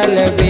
अलबी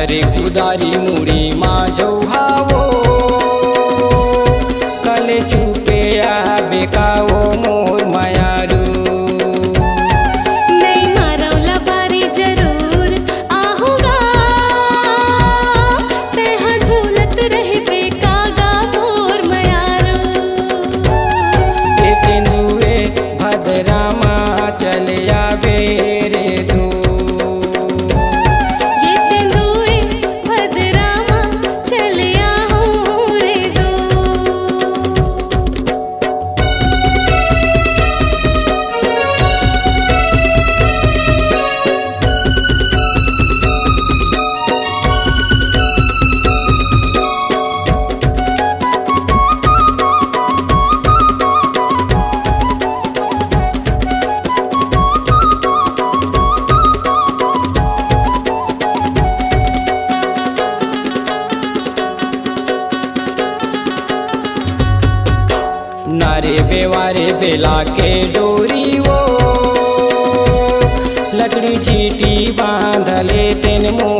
करे खुदारी मुडी माझो हावो कले चुपे बेकावो मारे बेला के डोरी वो। लकड़ी चीटी बाँध ले तेन मुँह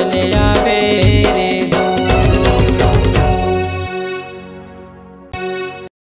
मैंने आ